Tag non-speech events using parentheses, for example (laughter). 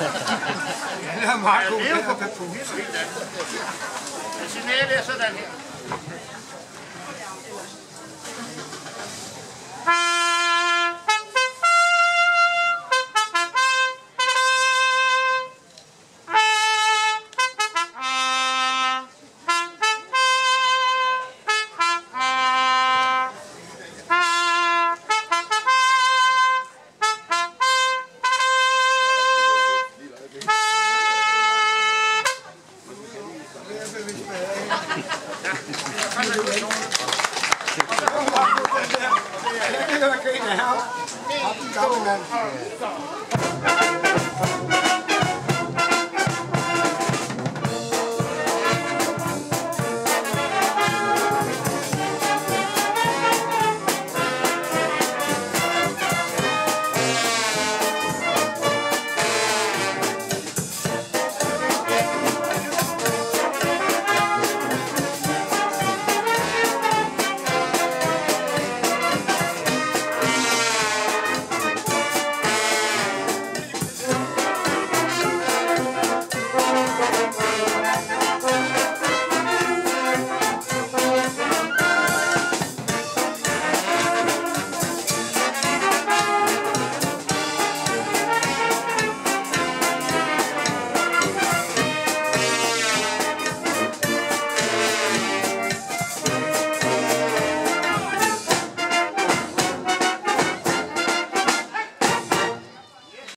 (laughs) det er meget god. Det er jo på punkt. Signalet er sådan her. Can I get in the house? I'll be coming